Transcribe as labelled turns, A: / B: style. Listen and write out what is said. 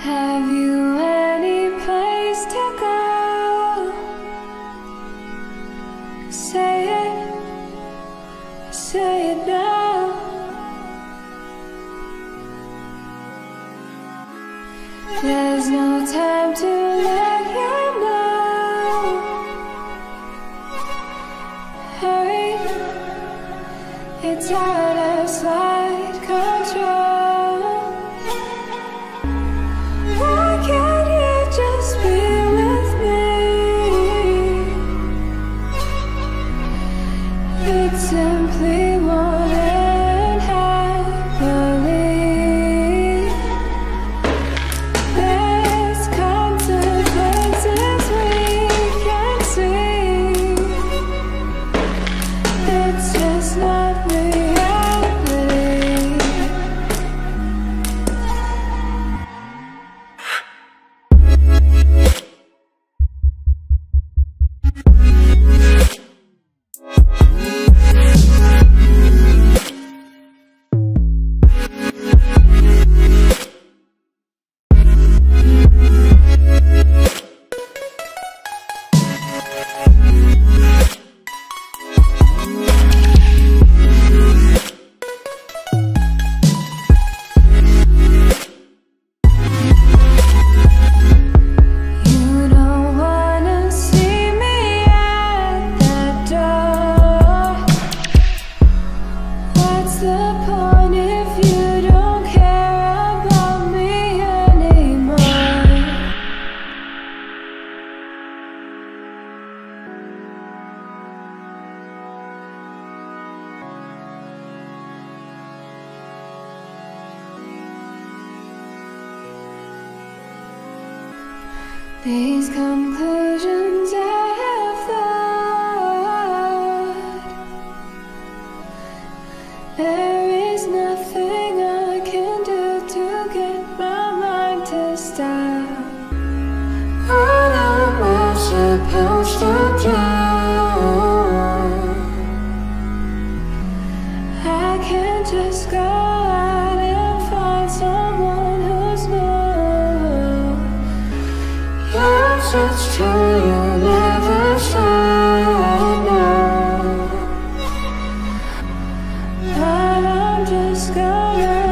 A: Have you any place to go? Say it, say it now. There's no time to let you know. Hurry, it's out of sight These conclusions I have thought There is nothing I can do to get my mind to stop What am I supposed to do? I can't just go it's true, never That I'm just gonna